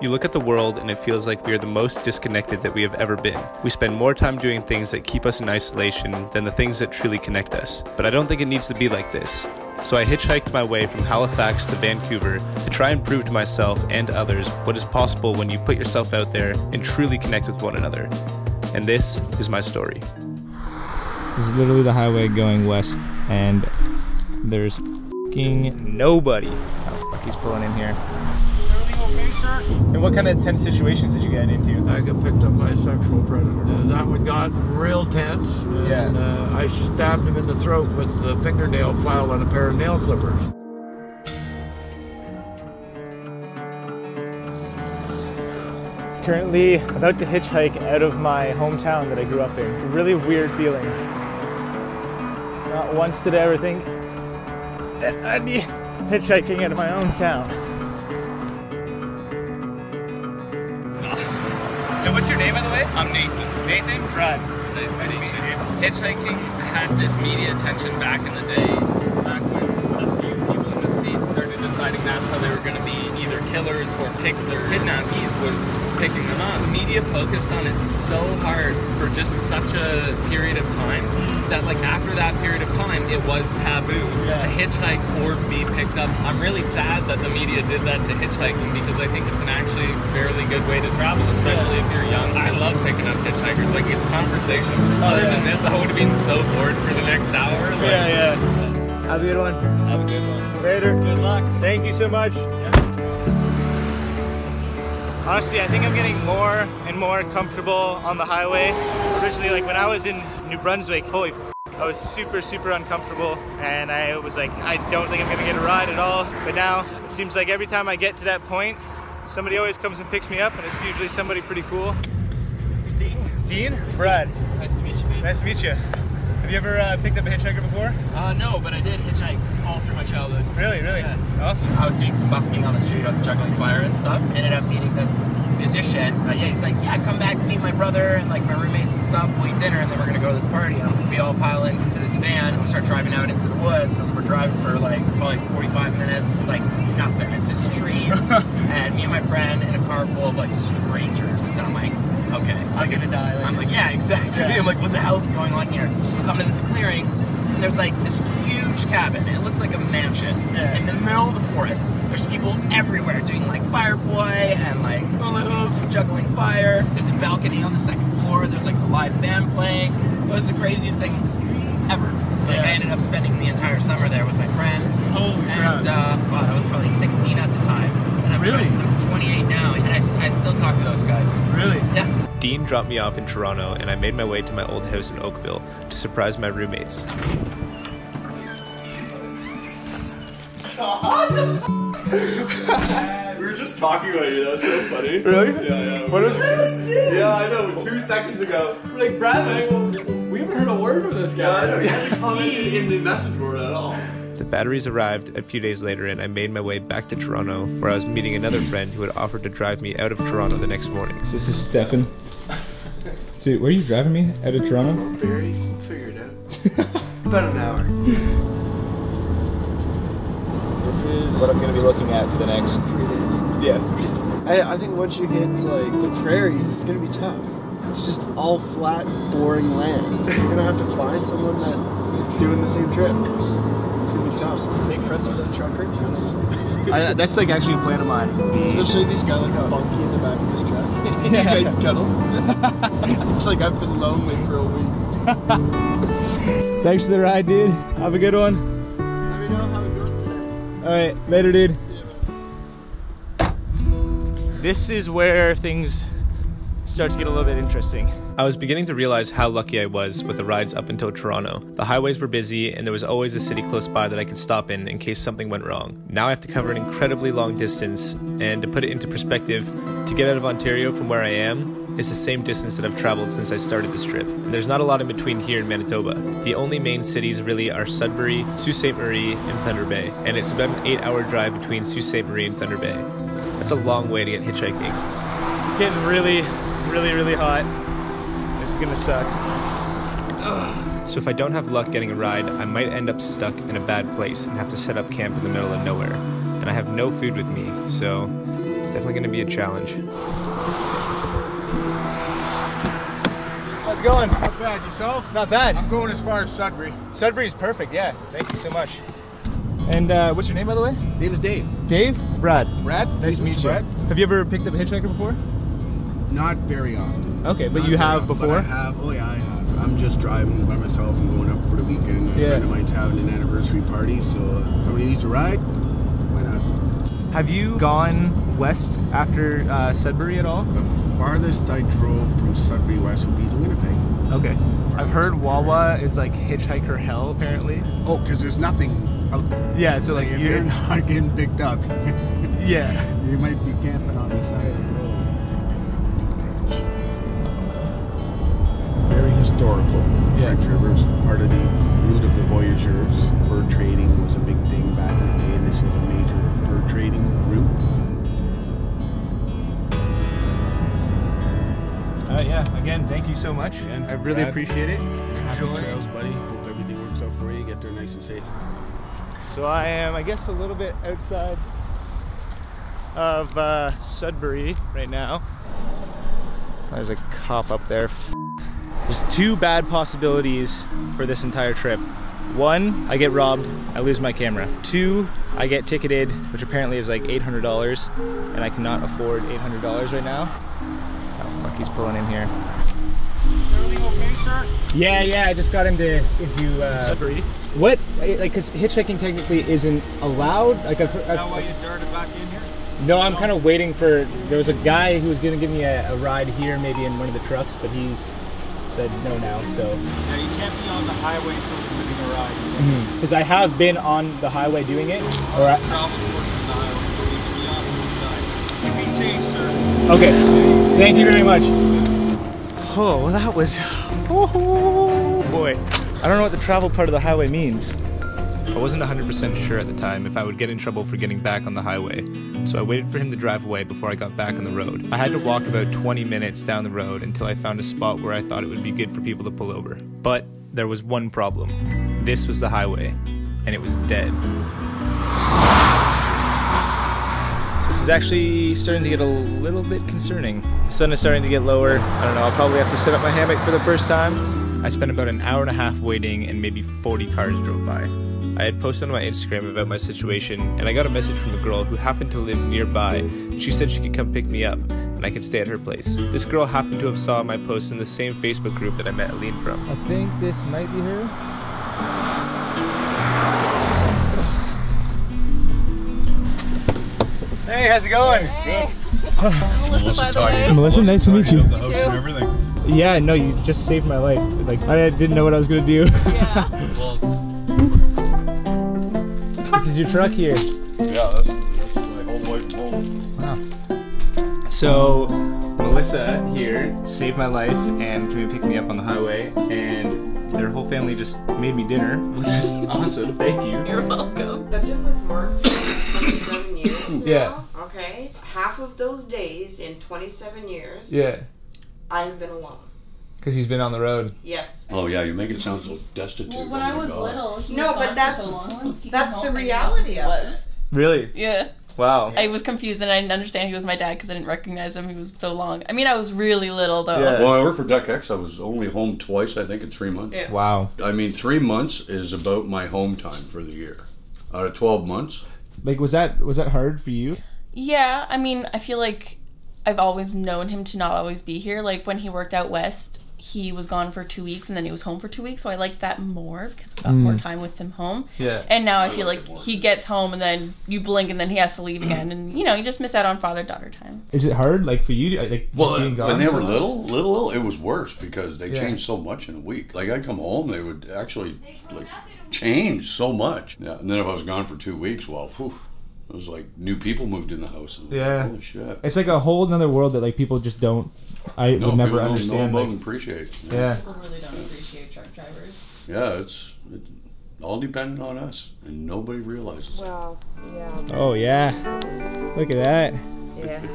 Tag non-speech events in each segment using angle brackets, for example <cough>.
You look at the world and it feels like we are the most disconnected that we have ever been. We spend more time doing things that keep us in isolation than the things that truly connect us. But I don't think it needs to be like this. So I hitchhiked my way from Halifax to Vancouver to try and prove to myself and others what is possible when you put yourself out there and truly connect with one another. And this is my story. This is literally the highway going west, and there's nobody. Oh fuck, he's pulling in here. Everything okay, sir? And what kind of tense situations did you get into? I got picked up by a sexual predator. Uh, that one got real tense. And, Yeah. Uh, I stabbed him in the throat with the fingernail file on a pair of nail clippers. Currently about to hitchhike out of my hometown that I grew up in. It's a really weird feeling. Not once did I ever think that I'd be hitchhiking out of my own town. And what's your name, by the way? I'm Nathan. Nathan? Brad. Nice to meet you. Hitchhiking had this media attention back in the day, back when a few people in the States started deciding that's how they were going to be either killers or pick their kidnappees was picking them up. Media focused on it so hard for just such a period of time that like after that period of time it was taboo to hitchhike or be picked up. I'm really sad that the media did that to hitchhiking because I think it's an actually fairly good way to travel, especially if you're young. I love picking up hitchhikers. Like it's conversation. Oh, Other than this, I would have been so bored for the next hour. Like, Yeah, yeah. Have a good one. Have a good one. Later. Good luck. Thank you so much. Honestly, I think I'm getting more and more comfortable on the highway. Originally, like when I was in New Brunswick, holy f- I was super, super uncomfortable. And I was like, I don't think I'm gonna get a ride at all. But now, it seems like every time I get to that point, somebody always comes and picks me up, and it's usually somebody pretty cool. Dean? Dean? Brad. Nice to meet you, man. Nice to meet you. Have you ever uh, picked up a hitchhiker before? Uh, no, but I did hitchhike all through my childhood. Really, really? Yeah. Awesome. I was doing some busking on the street, up juggling fire and stuff. Ended up meeting this musician. Uh, yeah, he's like, yeah, come back to meet my brother and like my roommates and stuff. We'll eat dinner and then we're gonna go to this party. And we all pile into this van and we start driving out into the woods. And we're driving for like probably 45 minutes. It's like nothing. It's just trees. <laughs> and me and my friend in a car full of like strangers. And I'm like, okay, I'm gonna it's- die, like I'm like, yeah, exactly. <laughs> I'm like, what the hell's going on here? We come to this clearing, and there's like this huge cabin. It looks like a mansion Yeah. in the middle of the forest. There's people everywhere doing like fire poi and like hula hoops, juggling fire. There's a balcony on the second floor. There's like a live band playing. It was the craziest thing ever. Like Yeah. I ended up spending the entire summer there with my friend. Holy And uh, wow, I was probably 16 at the time. And I'm, Really? 20 I'm 28 now, and I still talk to those guys. Really? Yeah. Dean dropped me off in Toronto, and I made my way to my old house in Oakville to surprise my roommates. We were just talking about you. That was so funny. Really? Yeah, yeah. What is Yeah, I know. Two seconds ago. Like Brad, like, well, we haven't heard a word from this Yeah, I know. He hasn't commented in the message board at all. The batteries arrived a few days later, and I made my way back to Toronto, where I was meeting another friend who had offered to drive me out of Toronto the next morning. This is Stefan. Dude, where are you driving me? Out of Toronto? Barrie, we'll figure it out. <laughs> About an hour. This is what I'm going to be looking at for the next three days. yeah. I, I think once you hit like the prairies, it's gonna be tough. It's just all flat, boring land. <laughs> You're gonna have to find someone that is doing the same trip. It's gonna be tough. Make friends with that trucker, I, that's like actually a plan of mine. especially this guy like a bunkie in the back of his truck. <laughs> <laughs> you guys cuddle. it's like I've been lonely for a week. Thanks for the ride, dude. Have a good one. Let me know how it goes today. All right, later, dude. This is where things start to get a little bit interesting. I was beginning to realize how lucky I was with the rides up until Toronto. The highways were busy, and there was always a city close by that I could stop in in case something went wrong. Now I have to cover an incredibly long distance, and to put it into perspective, to get out of Ontario from where I am is the same distance that I've traveled since I started this trip. And there's not a lot in between here in Manitoba. The only main cities really are Sudbury, Sault Ste. Marie, and Thunder Bay, and it's about an eight hour drive between Sault Ste. Marie and Thunder Bay. That's a long way to get hitchhiking. It's getting really, really, really hot. This is gonna suck. So if I don't have luck getting a ride, I might end up stuck in a bad place and have to set up camp in the middle of nowhere. And I have no food with me, so it's It's definitely going to be a challenge. How's it going? Not bad. Yourself? Not bad. I'm going as far as Sudbury. Sudbury's perfect, yeah. Thank you so much. And uh, what's your name, by the way? Name is Dave. Dave? Brad. Brad? Nice to meet you. Brad. Have you ever picked up a hitchhiker before? Not very often. Okay, but Not you have often, before? I have. Oh yeah, I have. I'm just driving by myself and going up for the weekend. A Yeah. friend of mine's having an anniversary party, so uh, somebody needs a ride. Why not? Have you gone west after uh, Sudbury at all? The farthest I drove from Sudbury West would be to Winnipeg. Okay. I've heard Wawa is like hitchhiker hell, apparently. Oh, because there's nothing out there. Yeah, so like, if you're, you're <laughs> not getting picked up, <laughs> yeah. you might be camping on the side historical. Yeah. French River is part of the route of the voyageurs. Fur trading was a big thing back in the day, and this was a major fur trading route. Uh, yeah, again, thank you so much. Yeah, I really Brad. appreciate it. Happy Enjoy. trails, buddy. Hope everything works out for you. Get there nice and safe. So I am, I guess, a little bit outside of uh, Sudbury right now. There's a cop up there. There's two bad possibilities for this entire trip. One, I get robbed, I lose my camera. Two, I get ticketed, which apparently is like $800, and I cannot afford $800 right now. Oh fuck, he's pulling in here. Everything okay, sir? Yeah, yeah, I just got him to if you uh, Sudbury. What? Like, cause hitchhiking technically isn't allowed. Like, I've, Is that why I've, you darted back in here? no, I'm kind of waiting for. There was a guy who was gonna give me a, a ride here, maybe in one of the trucks, but he's said no now. So, Yeah, you can't be on the highway soliciting a ride. Mm-hmm. because I have been on the highway doing it. Or I, Travel portion of the highway, so you can be on the side. You be safe, sir. okay, thank you very much. Oh, well, that was. Oh boy, I don't know what the travel part of the highway means. I wasn't 100% sure at the time if I would get in trouble for getting back on the highway, so I waited for him to drive away before I got back on the road. I had to walk about 20 minutes down the road until I found a spot where I thought it would be good for people to pull over. But there was one problem. This was the highway, and it was dead. This is actually starting to get a little bit concerning. The sun is starting to get lower. I don't know, I'll probably have to set up my hammock for the first time. I spent about an hour and a half waiting, and maybe 40 cars drove by. I had posted on my Instagram about my situation, and I got a message from a girl who happened to live nearby. She said she could come pick me up, and I could stay at her place. This girl happened to have saw my post in the same Facebook group that I met Aline from. I think this might be her. Hey, how's it going? Melissa, by the way. Melissa, nice to meet you. Too. Yeah, no, you just saved my life. Like, I didn't know what I was gonna do. Yeah. This is your truck here. Yeah, that's, that's my home white home. So, Melissa here saved my life and came and pick me up on the highway, and their whole family just made me dinner, which is <laughs> awesome. Thank you. You're welcome. I've been with Mark for 27 years <laughs> now. Yeah. Okay. Half of those days in 27 years, Yeah, I have been alone. Because he's been on the road. Yes. Oh yeah, you make it sound so destitute. Well, when Oh I was God. little, he No, was but that's- so long. Once he that's the home, I knew reality of he it. Really? Yeah. Wow. I was confused and I didn't understand he was my dad because I didn't recognize him. He was so long. I mean, I was really little though. Yeah. Well, I worked for Duck X. I was only home twice, I think, in three months. Yeah. Wow. I mean, three months is about my home time for the year. Out of twelve months, Like, was that was that hard for you? Yeah, I mean, I feel like I've always known him to not always be here. Like when he worked out west, he was gone for two weeks and then he was home for two weeks. So I liked that more because I got mm. more time with him home. Yeah. And now I, I feel like like it more. he gets home and then you blink and then he has to leave again, and you know you just miss out on father daughter time. Is it hard, like for you, to, like well, being gone when they were little, little, little, it was worse because they Yeah. changed so much in a week. Like I'd come home, they would actually like change so much. Yeah, and then if I was gone for two weeks, well, whew, it was like new people moved in the house. And Yeah. holy shit. It's like a whole another world that like people just don't. I No, would never people don't know understand. about like- and appreciate. yeah. People really don't appreciate truck drivers. Yeah, it's it, all dependent on us, and nobody realizes. it. Well, yeah. Oh yeah. Look at that. Yeah. <laughs>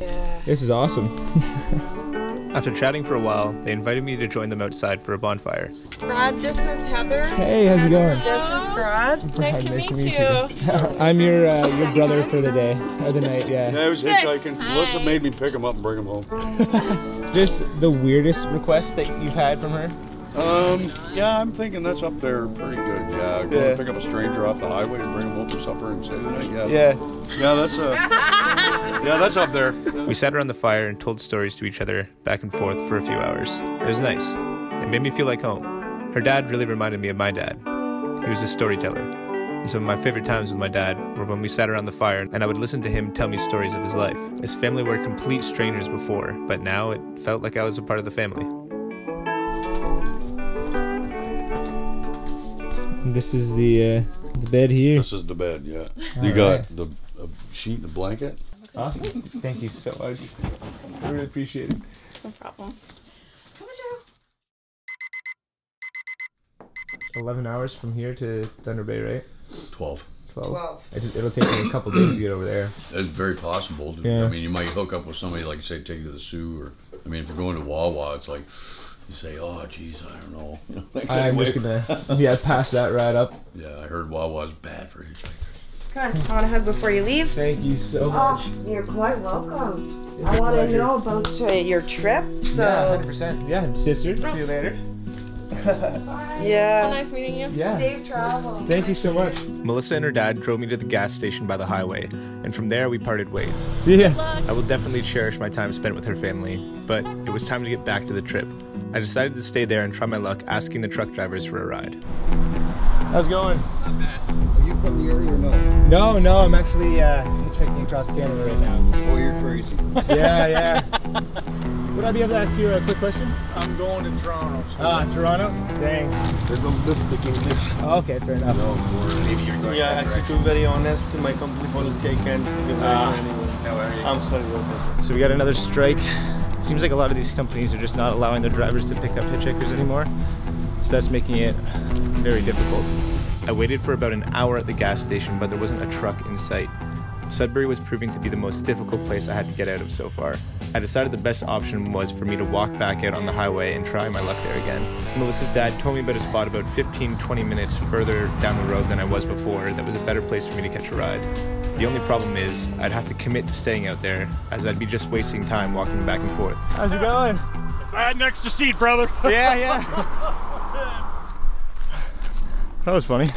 Yeah. This is awesome. <laughs> After chatting for a while, they invited me to join them outside for a bonfire. Brad, this is Heather. Hey, how's it going? This is Brad. Nice to meet you. <laughs> I'm your uh, your brother for the day or the night. Yeah. Yeah, I was hitchhiking. Melissa made me pick him up and bring him home. <laughs> Just the weirdest request that you've had from her. Um, yeah, I'm thinking that's up there pretty good. Yeah, go Yeah. and pick up a stranger off the highway and bring him home for supper and stay the night. Yeah. Yeah. Yeah, that's uh, yeah, that's up there. We sat around the fire and told stories to each other back and forth for a few hours. It was nice. It made me feel like home. Her dad really reminded me of my dad. He was a storyteller. And some of my favorite times with my dad were when we sat around the fire and I would listen to him tell me stories of his life. His family were complete strangers before, but now it felt like I was a part of the family. This is the uh, the bed here. This is the bed. Yeah. All you got the a sheet and a blanket. Awesome. Thank you so much. I really appreciate it. No problem. 11 hours from here to Thunder Bay, right? Twelve. 12. Twelve. It just, it'll take me a couple days to get over there. It's very possible. Yeah. I mean, you might hook up with somebody like you say take you to the Soo, or I mean, if you're going to Wawa, it's like you say, "Oh, geez, I don't know." You know I'm anyway. just gonna yeah pass that right up. Yeah, I heard Wawa's bad for hitchhikers. Come on, I want a hug before you leave. Thank you so much. Oh, you're quite welcome. It's I a want to know about uh, your trip. So, Yeah, 100%. Yeah, sister. See you later. Bye. <laughs> yeah. So nice meeting you. Yeah. Safe travel. Thank you so much. Melissa and her dad drove me to the gas station by the highway, and from there we parted ways. See ya. I will definitely cherish my time spent with her family, but it was time to get back to the trip. I decided to stay there and try my luck asking the truck drivers for a ride. How's it going? Are you No, no, I'm actually uh, hitchhiking across Canada right now. Oh, you're crazy. <laughs> yeah, yeah. Would I be able to ask you a quick question? I'm going to Toronto. Ah, Toronto? Dang. They don't speak English. Oh, okay, fair enough. No, for maybe you're going Yeah, actually, to be very honest, my company policy, I can't give Ah, uh, anyone. No worries. I'm sorry about that. So we got another strike. Seems like a lot of these companies are just not allowing their drivers to pick up hitchhikers anymore. So that's making it very difficult. I waited for about an hour at the gas station, but there wasn't a truck in sight. Sudbury was proving to be the most difficult place I had to get out of so far. I decided the best option was for me to walk back out on the highway and try my luck there again. Melissa's dad told me about a spot about 15 20 minutes further down the road than I was before that was a better place for me to catch a ride. The only problem is, I'd have to commit to staying out there, as I'd be just wasting time walking back and forth. How's it going? I had an extra seat, brother. Yeah, <laughs> yeah. That was funny.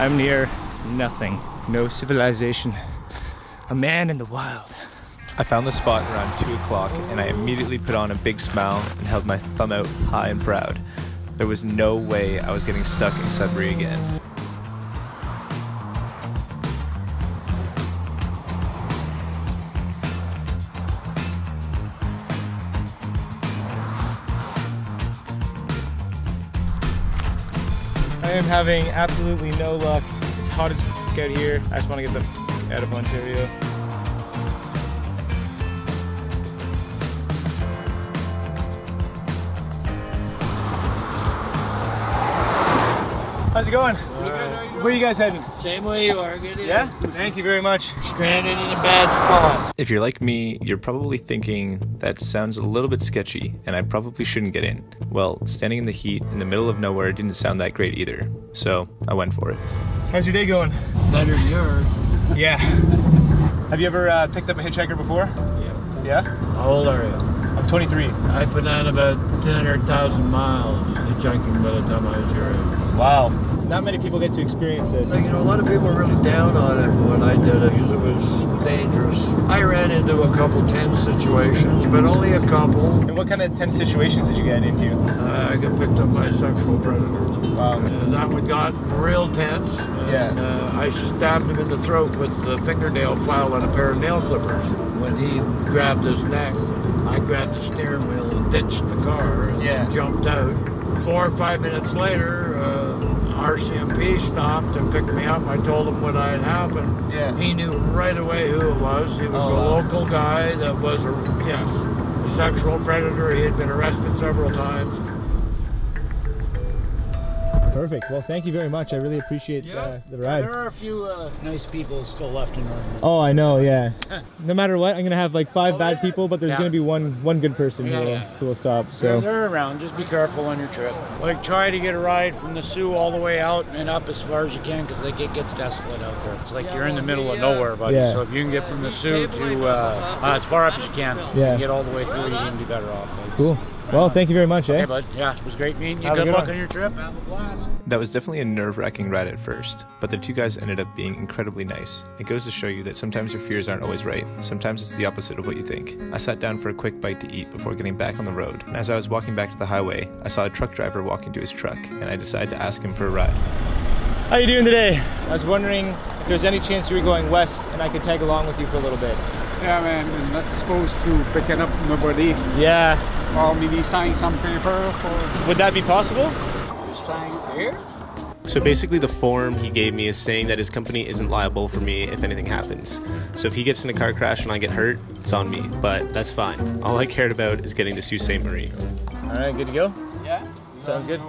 I'm near nothing. No civilization. A man in the wild. I found the spot around 2 o'clock and I immediately put on a big smile and held my thumb out high and proud. There was no way I was getting stuck in Sudbury again. I am having absolutely no luck. It's hot as f- out here. I just want to get the f- out of Ontario. How's it going? Where are you guys heading? Same way you are. Get in. Yeah? Thank you very much. Stranded in a bad spot. If you're like me, you're probably thinking that sounds a little bit sketchy and I probably shouldn't get in. Well, standing in the heat in the middle of nowhere didn't sound that great either, so I went for it. How's your day going? Better than yours. Yeah. Have you ever uh, picked up a hitchhiker before? Yeah. Yeah? How old are you? I'm 23. I put on about 200,000 miles hitchhiking by the time I was your age. Wow. Not many people get to experience this. You know, a lot of people were really down on it when I did it because it was dangerous. I ran into a couple tense situations, but only a couple. And what kind of tense situations did you get into? Uh, I got picked up by a sexual predator. Wow. Uh, that one got real tense. Yeah. Uh, I stabbed him in the throat with the fingernail file on a pair of nail clippers. When he grabbed his neck, I grabbed the steering wheel and ditched the car and Yeah. jumped out. Four or five minutes later, uh, RCMP stopped and picked me up. I told him what had happened. Yeah. He knew right away who it was. He was Oh, a wow. local guy that was a yes, a sexual predator. He had been arrested several times. Perfect. Well, thank you very much. I really appreciate uh, the Yeah, ride. there are a few uh, nice people still left in Northern. Oh, I know. Yeah. <laughs> no matter what, I'm gonna have like five bad people, but there's Yeah. gonna be one one good person Yeah, who, will, yeah. who will stop. They're, So. they're around. Just be careful on your trip. Like try to get a ride from the Soo all the way out and up as far as you can because like it gets desolate out there. It's like you're in the middle of nowhere, buddy. Yeah. So if you can get from the Soo to uh, uh, as far up as you can, Yeah. and get all the way through, you can be better off. Like, Cool. Well, thank you very much, eh? Okay, bud. Yeah, it was great meeting you. Have Good good luck one. on your trip. Have a blast. That was definitely a nerve wracking ride at first, but the two guys ended up being incredibly nice. It goes to show you that sometimes your fears aren't always right, sometimes it's the opposite of what you think. I sat down for a quick bite to eat before getting back on the road, and as I was walking back to the highway, I saw a truck driver walking to his truck, and I decided to ask him for a ride. How you doing today? I was wondering if there's any chance you were going west and I could tag along with you for a little bit. Yeah, man, I'm not supposed to picking up nobody. Yeah. Or maybe sign some paper for Would that be possible? sign here. So basically, the form he gave me is saying that his company isn't liable for me if anything happens. So if he gets in a car crash and I get hurt, it's on me, but that's fine. All I cared about is getting to Sault Ste. Marie. All right, good to go. Yeah. Sounds good.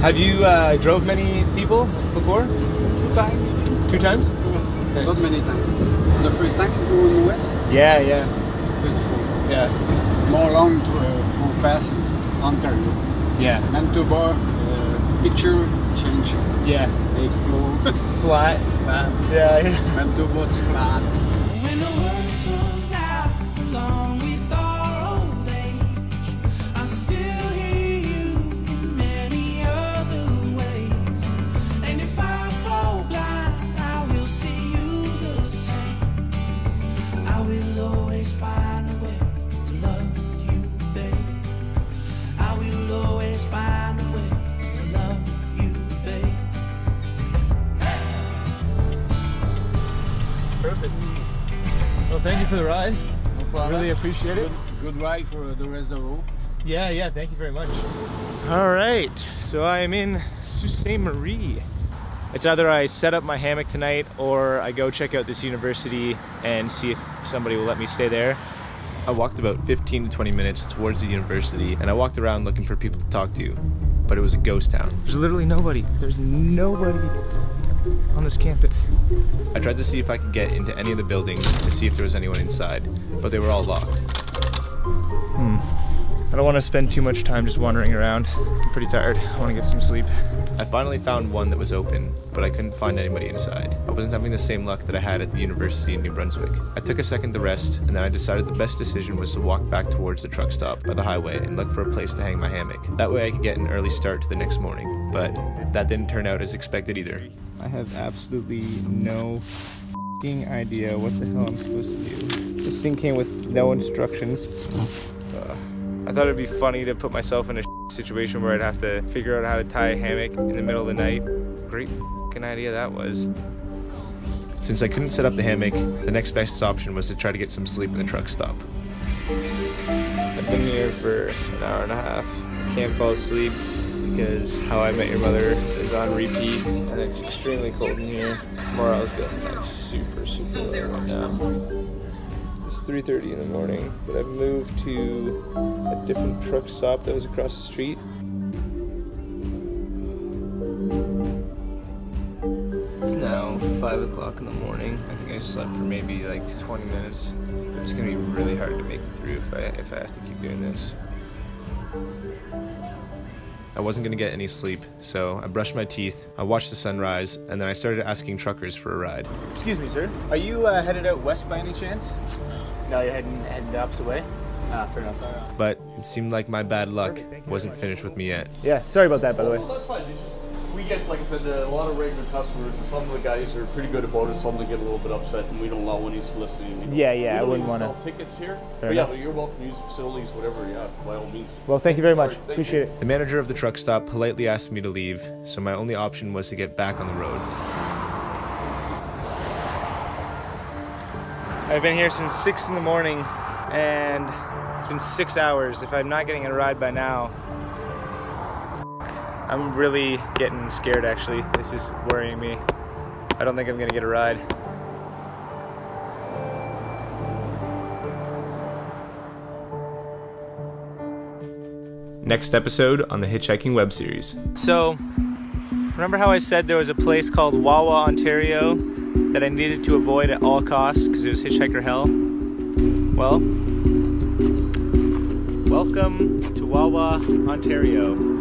Have you uh, drove many people before? Two times. Two times? Not many times. The first time you go in the west, Yeah, yeah, It's beautiful. yeah, More long to, uh, for passes, Ontario. yeah, Manitoba, uh, picture change. yeah. They flow <laughs> Flat. flat. Yeah, yeah. Manitoba it's flat. Thank you for the ride. No problem. Really appreciate it. Good ride for the rest of the road. Yeah, yeah, thank you very much. All right, so I am in Sault Ste. Marie. It's either I set up my hammock tonight or I go check out this university and see if somebody will let me stay there. I walked about 15 to 20 minutes towards the university and I walked around looking for people to talk to, but it was a ghost town. There's literally nobody. There's nobody on this campus. I tried to see if I could get into any of the buildings to see if there was anyone inside, but they were all locked. Hmm. I don't want to spend too much time just wandering around. I'm pretty tired. I want to get some sleep. I finally found one that was open, but I couldn't find anybody inside. I wasn't having the same luck that I had at the university in New Brunswick. I took a second to rest, and then I decided the best decision was to walk back towards the truck stop by the highway and look for a place to hang my hammock. That way I could get an early start to the next morning, but that didn't turn out as expected either. I have absolutely no fing idea what the hell I'm supposed to do. This thing came with no instructions. Uh, I thought it'd be funny to put myself in a <laughs> situation where I'd have to figure out how to tie a hammock in the middle of the night. Great fing idea that was. Since I couldn't set up the hammock, the next best option was to try to get some sleep in the truck stop. I've been here for an hour and a half. I can't fall asleep because How I Met Your Mother is on repeat and it's extremely cold in here. Morale's getting like super, super low right now. It's 3.30 in the morning, but I've moved to a different truck stop that was across the street. It's now 5 o'clock in the morning. I think I slept for maybe like 20 minutes. It's gonna be really hard to make it through if I, if I have to keep doing this. I wasn't gonna get any sleep, so I brushed my teeth, I watched the sunrise, and then I started asking truckers for a ride. Excuse me, sir. Are you uh, headed out west by any chance? No, you're heading, heading the opposite way? Ah, fair enough. But it seemed like my bad luck wasn't finished with me yet. Yeah, sorry about that, by the way. Well, that's fine. You just- We get, like I said, a lot of regular customers, and some of the guys are pretty good about it. Some of them get a little bit upset, and we don't allow any soliciting. We don't- Yeah, yeah, we I don't wouldn't wanna- sell tickets here. Fair but yeah, but you're welcome to use the facilities, whatever. Yeah, by all means. Well, thank you very much. Thank you. Appreciate it. The manager of the truck stop politely asked me to leave, so my only option was to get back on the road. I've been here since 6 in the morning, and it's been six hours. If I'm not getting a ride by now, I'm really getting scared actually. This is worrying me. I don't think I'm gonna get a ride. Next episode on the Hitchhiking web series. So, remember how I said there was a place called Wawa, Ontario that I needed to avoid at all costs because it was hitchhiker hell? Well, welcome to Wawa, Ontario.